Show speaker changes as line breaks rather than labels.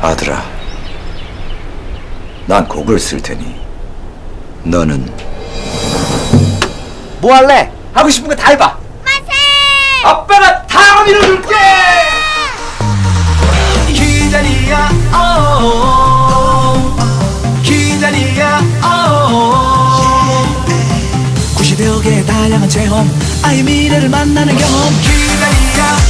아들아, 난 곡을 쓸 테니 너는
뭐 할래? 하고 싶은 거 다 해봐. 마세! 아빠가 다 밀어줄게. 기다려, 어, 기다려, 어.
90여 개의 다양한 체험, 아이 미래를 만나는 경험.
기다려.